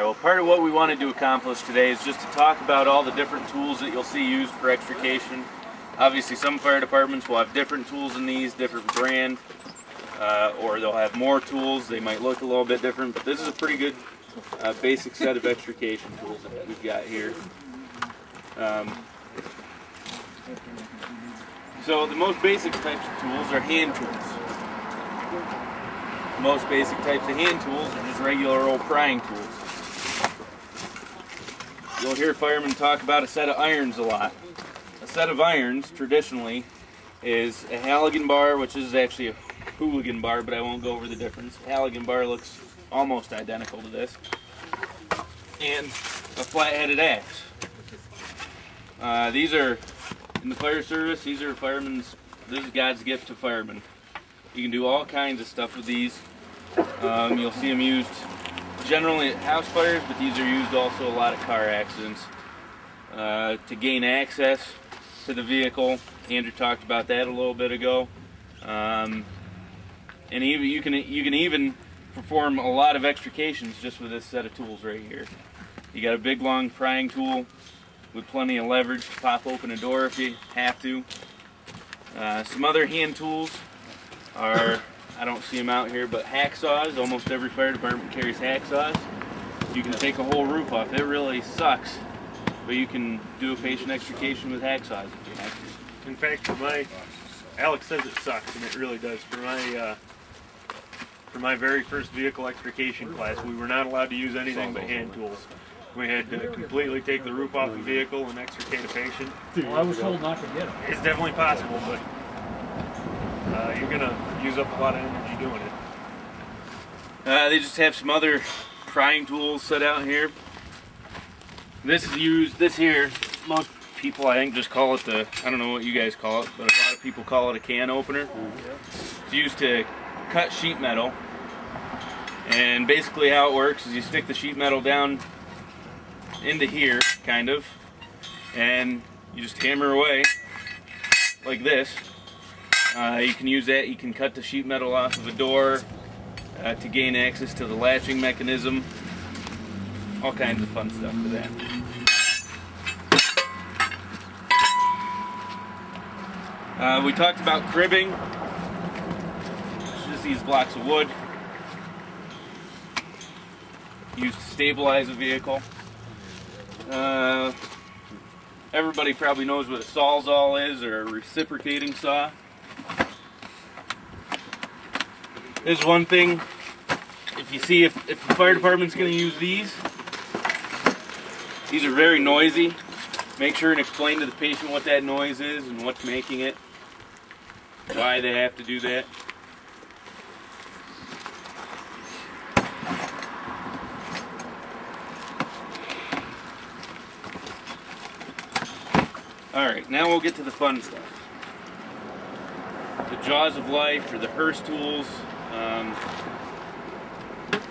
So part of what we wanted to accomplish today is just to talk about all the different tools that you'll see used for extrication. Obviously some fire departments will have different tools in these, different brand, uh, or they'll have more tools. They might look a little bit different, but this is a pretty good uh, basic set of extrication tools that we've got here. Um, so the most basic types of tools are hand tools. Most basic types of hand tools are just regular old prying tools. You'll hear firemen talk about a set of irons a lot. A set of irons, traditionally, is a Halligan bar, which is actually a hooligan bar, but I won't go over the difference. Halligan bar looks almost identical to this. And a flat-headed axe. Uh, these are, in the fire service, these are firemen's, this is God's gift to firemen. You can do all kinds of stuff with these. Um, you'll see them used generally house fires, but these are used also a lot of car accidents. Uh, to gain access to the vehicle, Andrew talked about that a little bit ago. Um, and even you can you can even perform a lot of extrications just with this set of tools right here. You got a big long prying tool with plenty of leverage to pop open a door if you have to. Uh, some other hand tools are, I don't see them out here, but hacksaws. Almost every fire department carries hacksaws. You can take a whole roof off. It really sucks, but you can do a patient extrication with hacksaws if you have to. In fact, for my, Alex says it sucks, and it really does. For my, uh, for my very first vehicle extrication class, we were not allowed to use anything but hand tools. We had to completely take the roof off the vehicle and extricate a patient. Well, I was told not to get them. It's definitely possible, but uh, you're gonna use up a lot of energy doing it. Uh, they just have some other prying tools set out here. This is used, this here, most people I think just call it the, I don't know what you guys call it, but a lot of people call it a can opener. It's used to cut sheet metal. And basically how it works is you stick the sheet metal down into here, kind of, and you just hammer away like this. Uh, you can use that, you can cut the sheet metal off of a door uh, to gain access to the latching mechanism. All kinds of fun stuff for that. Uh, we talked about cribbing. It's just these blocks of wood used to stabilize a vehicle. Uh, everybody probably knows what a sawzall is or a reciprocating saw. There's one thing, if you see if, if the fire department's going to use these, these are very noisy. Make sure and explain to the patient what that noise is and what's making it, why they have to do that. Alright, now we'll get to the fun stuff. The Jaws of Life, or the Hurst tools, um,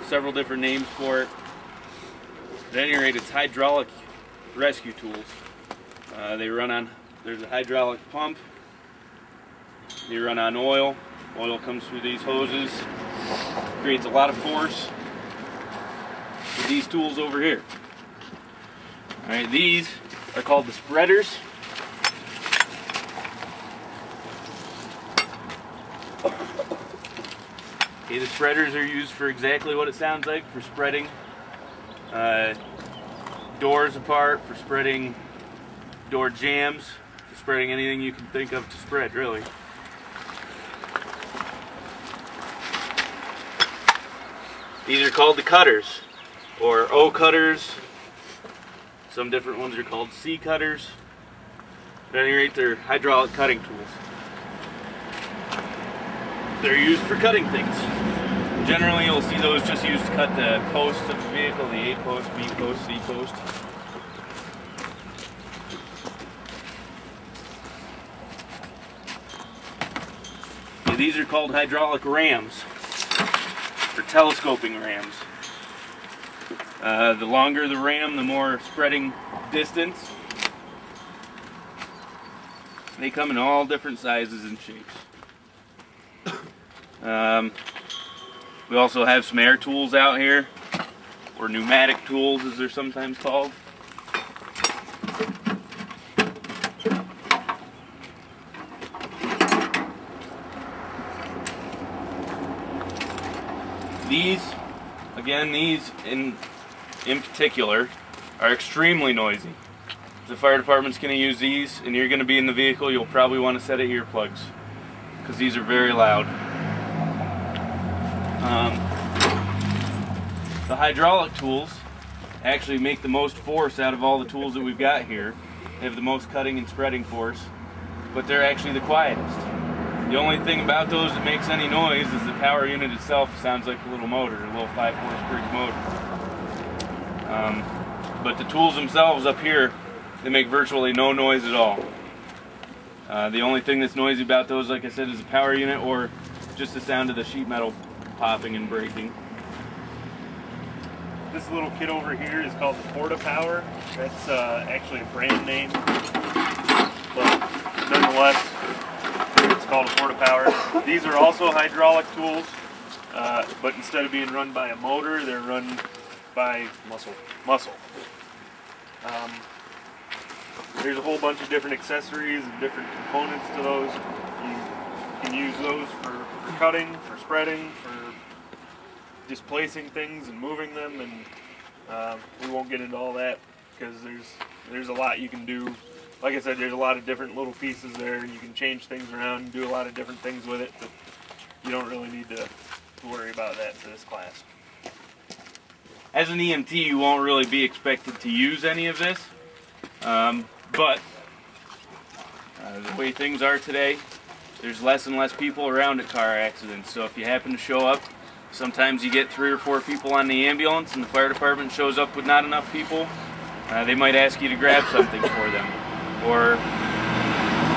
several different names for it. At any rate, it's hydraulic rescue tools. Uh, they run on, there's a hydraulic pump. They run on oil. Oil comes through these hoses. Creates a lot of force these tools over here. Alright, these are called the spreaders. Okay, the spreaders are used for exactly what it sounds like, for spreading uh, doors apart, for spreading door jambs, for spreading anything you can think of to spread, really. These are called the cutters, or O cutters. Some different ones are called C cutters. At any rate, they're hydraulic cutting tools. They're used for cutting things. Generally, you'll see those just used to cut the posts of the vehicle, the A post, B post, C post. These are called hydraulic rams, or telescoping rams. Uh, the longer the ram, the more spreading distance. They come in all different sizes and shapes. Um, we also have some air tools out here. or pneumatic tools as they're sometimes called. These, again, these in in particular are extremely noisy. The fire department's going to use these and you're going to be in the vehicle, you'll probably want to set it earplugs because these are very loud. Um, the hydraulic tools actually make the most force out of all the tools that we've got here. They have the most cutting and spreading force, but they're actually the quietest. The only thing about those that makes any noise is the power unit itself sounds like a little motor, a little 5 horse brake motor. Um, but the tools themselves up here, they make virtually no noise at all. Uh, the only thing that's noisy about those, like I said, is the power unit or just the sound of the sheet metal popping and breaking. This little kit over here is called the Porta Power. That's uh, actually a brand name, but nonetheless, it's called a Porta Power. These are also hydraulic tools, uh, but instead of being run by a motor, they're run by muscle. Muscle. Um, there's a whole bunch of different accessories and different components to those. You can use those for, for cutting, for spreading, for displacing things and moving them, and uh, we won't get into all that because there's there's a lot you can do. Like I said, there's a lot of different little pieces there, and you can change things around and do a lot of different things with it. But you don't really need to, worry about that for this class. As an EMT, you won't really be expected to use any of this, um, but uh, the way things are today, there's less and less people around at car accidents. So if you happen to show up, sometimes you get three or four people on the ambulance, and the fire department shows up with not enough people. Uh, they might ask you to grab something for them, or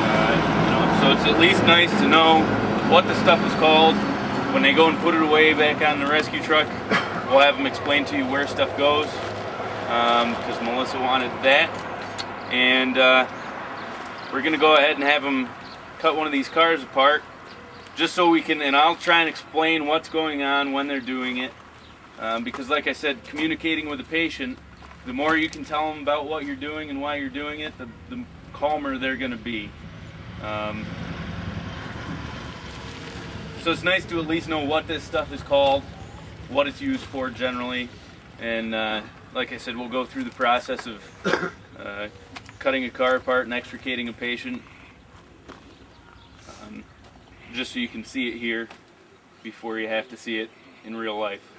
uh, you know, so it's at least nice to know what the stuff is called when they go and put it away back on the rescue truck. We'll have them explain to you where stuff goes, because Melissa wanted that, and uh, we're gonna go ahead and have them cut one of these cars apart, just so we can, and I'll try and explain what's going on when they're doing it, um, because like I said, communicating with the patient, the more you can tell them about what you're doing and why you're doing it, the, the calmer they're gonna be. Um, so it's nice to at least know what this stuff is called, what it's used for generally, and uh, like I said, we'll go through the process of uh, cutting a car apart and extricating a patient, just so you can see it here before you have to see it in real life.